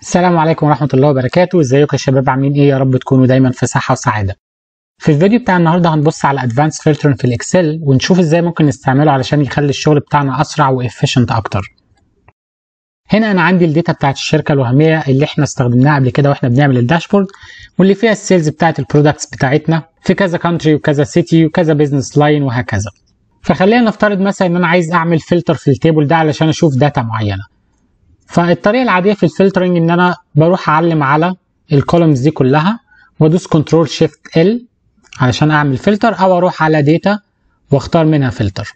السلام عليكم ورحمة الله وبركاته. ازيكم يا شباب؟ عاملين إيه؟ يا رب تكونوا دايما في صحة وسعادة. في الفيديو بتاع النهاردة هنبص على Advanced Filtering في ال Excel ونشوف إزاي ممكن نستعمله علشان يخلي الشغل بتاعنا أسرع و efficient أكتر. هنا أنا عندي ال data بتاعت الشركة الوهمية اللي إحنا استخدمناها قبل كده وإحنا بنعمل ال dashboard واللي فيها ال sales بتاعت ال products بتاعتنا في كذا country وكذا city وكذا business line وهكذا. فخلينا نفترض مثلا إن أنا عايز أعمل فلتر في ال table ده علشان أشوف data معينة. فالطريقة العادية في ال filtering إن أنا بروح أعلم على ال columns دي كلها وادوس control shift L علشان أعمل فلتر أو أروح على data وأختار منها فلتر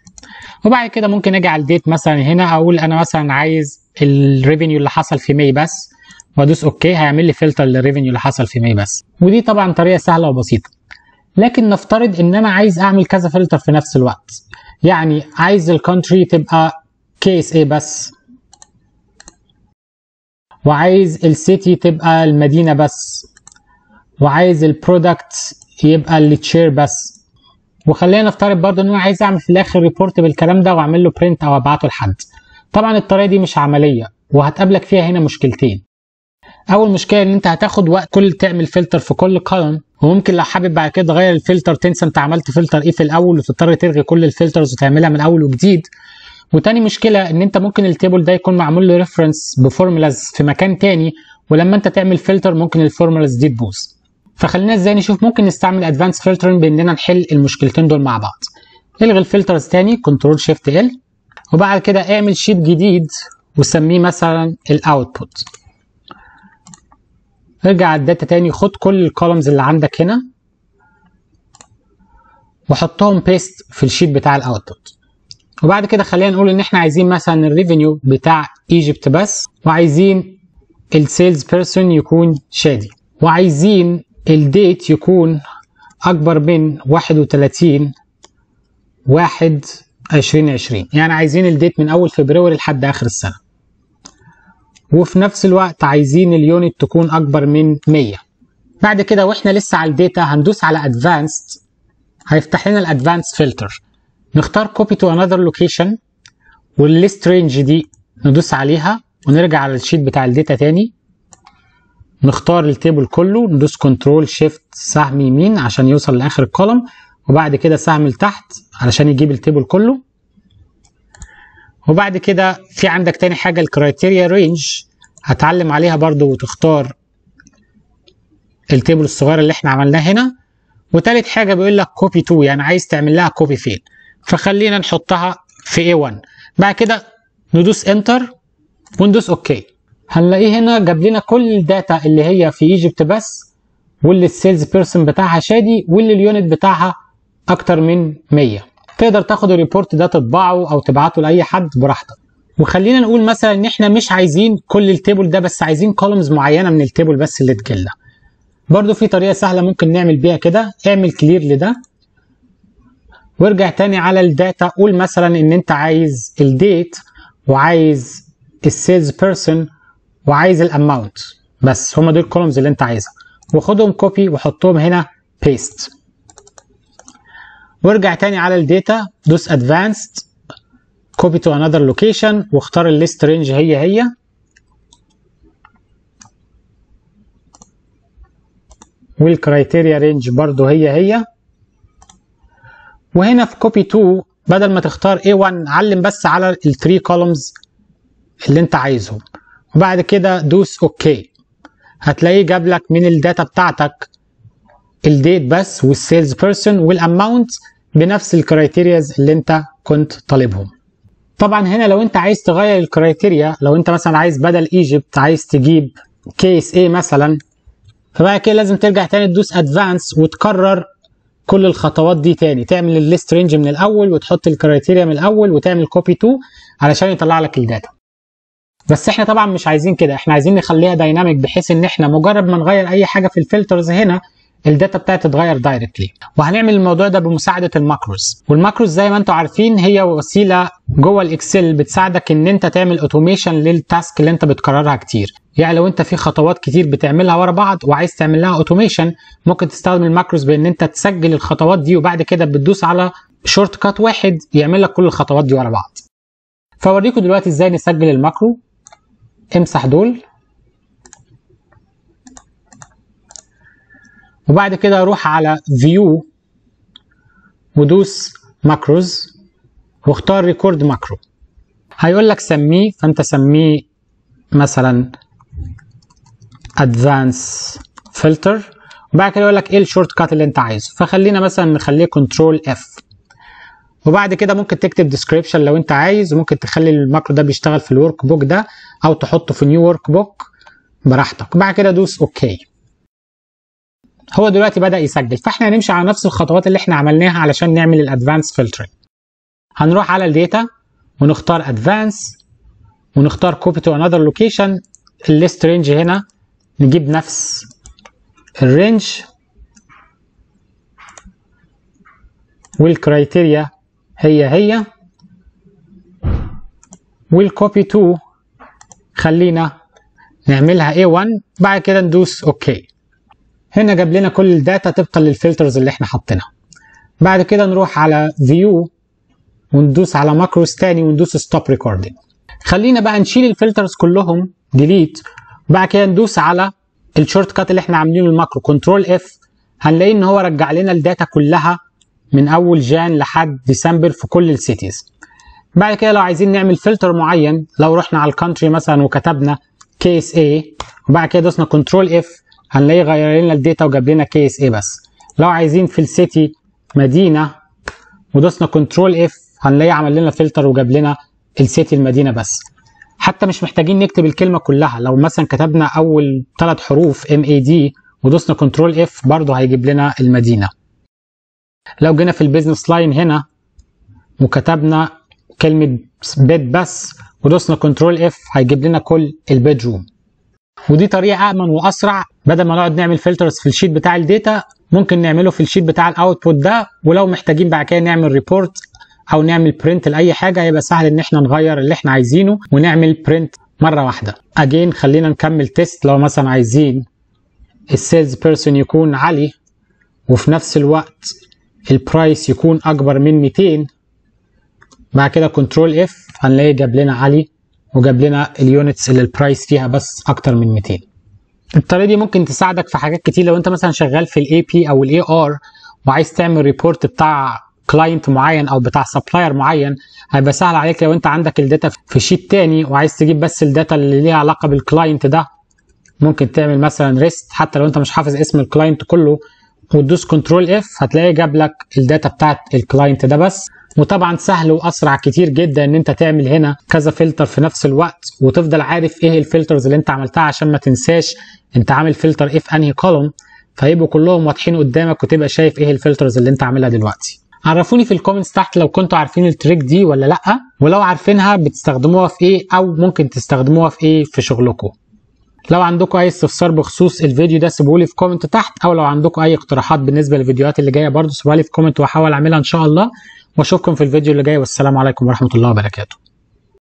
وبعد كده ممكن أجي على ال date مثلا هنا أقول أنا مثلا عايز ال revenue اللي حصل في May بس. وادوس okay هيعمل لي filter لل revenue اللي حصل في May بس. ودي طبعا طريقة سهلة وبسيطة. لكن نفترض إن أنا عايز أعمل كذا فلتر في نفس الوقت. يعني عايز ال country تبقى KSA بس. وعايز ال city تبقى المدينة بس. وعايز ال product يبقى ال chair بس. وخلينا نفترض برضه إن أنا عايز أعمل في الآخر report بالكلام ده وأعمل له print أو أبعته لحد. طبعا الطريقة دي مش عملية وهتقابلك فيها هنا مشكلتين. أول مشكلة إن أنت هتاخد وقت كل تعمل فلتر في كل column وممكن لو حابب بعد كده تغير الفلتر تنسى أنت عملت فلتر إيه في الأول وتضطر تلغي كل ال filters وتعملها من أول وجديد. وتاني مشكلة إن أنت ممكن ال table ده يكون معمول له reference ب formulas في مكان تاني ولما أنت تعمل فلتر ممكن ال formulas دي تبوظ. فخلينا إزاي نشوف ممكن نستعمل advanced filtering بإننا نحل المشكلتين دول مع بعض. الغي ال filters تاني control shift L وبعد كده اعمل sheet جديد وسميه مثلا ال output ارجع ال data تاني خد كل ال columns اللي عندك هنا وحطهم paste في ال sheet بتاع ال output وبعد كده خلينا نقول إن إحنا عايزين مثلا ال revenue بتاع Egypt بس وعايزين ال sales person يكون شادي وعايزين ال date يكون أكبر من 31 1 2020 يعني عايزين ال date من أول فبراير لحد آخر السنة. وفي نفس الوقت عايزين ال unit تكون أكبر من 100 بعد كده وإحنا لسه على ال data هندوس على advanced هيفتح لنا ال advanced filter نختار copy to another location وال list range دي ندوس عليها ونرجع على ال sheet بتاع ال data تاني. نختار ال table كله ندوس control shift سهم يمين عشان يوصل لآخر ال column وبعد كده سهم لتحت علشان يجيب ال table كله. وبعد كده في عندك تاني حاجة ال criteria range هتعلم عليها برضو وتختار ال table الصغير اللي إحنا عملناه هنا. وتالت حاجة بيقول لك copy to يعني عايز تعمل لها copy فين. فخلينا نحطها في A1 بعد كده ندوس enter وندوس okay هنلاقيه هنا جاب لنا كل ال data اللي هي في Egypt بس واللي ال sales person بتاعها شادي واللي ال unit بتاعها أكتر من 100 تقدر تاخد ال report ده تطبعه أو تبعته لأي حد براحتك. وخلينا نقول مثلا إن إحنا مش عايزين كل ال table ده بس عايزين columns معينة من ال table بس اللي تجيلنا. برضو في طريقة سهلة ممكن نعمل بيها كده. اعمل clear لده. وارجع تاني على ال data. قول مثلا إن أنت عايز ال date وعايز ال sales person وعايز ال amount بس هما دول ال columns اللي أنت عايزها. وخدهم copy وحطهم هنا paste وارجع تاني على ال data دوس advanced copy to another location واختار ال list range هي هي. وال criteria range برضو هي هي. وهنا في copy to بدل ما تختار A1 علم بس على ال three columns اللي انت عايزهم. وبعد كده دوس okay هتلاقيه جاب لك من ال data بتاعتك ال date بس وال sales person وال amount بنفس ال criterias اللي انت كنت طالبهم. طبعا هنا لو انت عايز تغير ال criteria لو انت مثلا عايز بدل Egypt عايز تجيب KSA مثلا فبقى كده لازم ترجع تاني تدوس advanced وتكرر كل الخطوات دي تاني. تعمل ال list range من الأول وتحط ال criteria من الأول وتعمل copy to علشان يطلع لك ال data. بس إحنا طبعا مش عايزين كده. إحنا عايزين نخليها dynamic بحيث إن إحنا مجرد ما نغير أي حاجة في ال filters هنا ال data بتاعتي تتغير directly وهنعمل الموضوع ده بمساعدة ال macros. وال macros زي ما أنتم عارفين هي وسيلة جوه ال Excel بتساعدك إن انت تعمل automation لل task اللي انت بتكررها كتير. يعني لو انت في خطوات كتير بتعملها ورا بعض وعايز تعمل لها automation ممكن تستخدم ال macros بان انت تسجل الخطوات دي وبعد كده بتدوس على shortcut واحد يعمل لك كل الخطوات دي ورا بعض. فأوريكم دلوقتي إزاي نسجل ال macro. امسح دول. وبعد كده أروح على view ودوس macros واختار record macro هيقول لك سميه فانت سميه مثلا advanced filter وبعد كده يقول لك إيه ال shortcut اللي أنت عايزه. فخلينا مثلا نخليه control F وبعد كده ممكن تكتب description لو أنت عايز. وممكن تخلي ال macro ده بيشتغل في ال workbook ده أو تحطه في new workbook براحتك. وبعد كده دوس okay هو دلوقتي بدأ يسجل. فإحنا هنمشي على نفس الخطوات اللي إحنا عملناها علشان نعمل ال advanced filtering هنروح على ال data ونختار advanced ونختار copy to another location ال list range هنا. نجيب نفس ال range وال criteria هي هي وال copy to خلينا نعملها A1 بعد كده ندوس okay هنا جاب لنا كل ال data طبقا لل filters اللي إحنا حاطينها بعد كده نروح على view وندوس على macros تاني وندوس stop recording خلينا بقى نشيل ال filters كلهم delete بعد كده ندوس على ال shortcut اللي إحنا عاملينه ال macro control F. هنلاقي إن هو رجع لنا ال data كلها من أول Jan لحد ديسمبر في كل ال cities. بعد كده لو عايزين نعمل فلتر معين لو رحنا على ال country مثلا وكتبنا KSA وبعد كده دوسنا control F هنلاقيه غير لنا ال data وجاب لنا KSA بس. لو عايزين في ال city مدينة ودوسنا control F هنلاقيه عمل لنا فلتر وجاب لنا ال city المدينة بس. حتى مش محتاجين نكتب الكلمة كلها. لو مثلا كتبنا أول ثلاث حروف M E D ودوسنا control F برضه هيجيب لنا المدينة. لو جينا في ال business line هنا وكتبنا كلمة bed بس ودوسنا control F هيجيب لنا كل ال bedroom ودي طريقة امن وأسرع. بدل ما نقعد نعمل filters في ال sheet بتاع ال data ممكن نعمله في ال sheet بتاع ال output ده ولو محتاجين بعد كده نعمل report أو نعمل print لأي حاجة هيبقى سهل إن إحنا نغير اللي إحنا عايزينه ونعمل print مرة واحدة. again خلينا نكمل test لو مثلا عايزين ال sales person يكون علي وفي نفس الوقت ال price يكون أكبر من 200 بعد كده control F هنلاقي جاب لنا علي وجاب لنا ال units اللي ال price فيها بس أكتر من 200 الطريقة دي ممكن تساعدك في حاجات كتير. لو أنت مثلا شغال في ال AP أو ال AR وعايز تعمل report بتاع client معين أو بتاع supplier معين هيبقى سهل عليك لو أنت عندك ال data في sheet تاني وعايز تجيب بس ال data اللي ليها علاقة بال client ده ممكن تعمل مثلا reset حتى لو أنت مش حافظ اسم ال client كله وتدوس control F هتلاقي جاب لك ال data بتاعت ال client ده بس. وطبعا سهل وأسرع كتير جدا إن أنت تعمل هنا كذا فلتر في نفس الوقت وتفضل عارف إيه ال filters اللي أنت عملتها عشان ما تنساش أنت عامل فلتر إيه في أنهي column فيبقوا كلهم واضحين قدامك وتبقى شايف إيه ال filters اللي أنت عاملها دلوقتي. عرفوني في ال comments تحت لو كنتوا عارفين ال trick دي ولا لأ ولو عارفينها بتستخدموها في إيه أو ممكن تستخدموها في إيه في شغلكم لو عندكم أي استفسار بخصوص الفيديو ده سيبوه لي في comment تحت أو لو عندكم أي اقتراحات بالنسبة للفيديوهات اللي جاية برضه سيبوها في comment وأحاول أعملها إن شاء الله. وأشوفكم في الفيديو اللي جاي والسلام عليكم ورحمة الله وبركاته.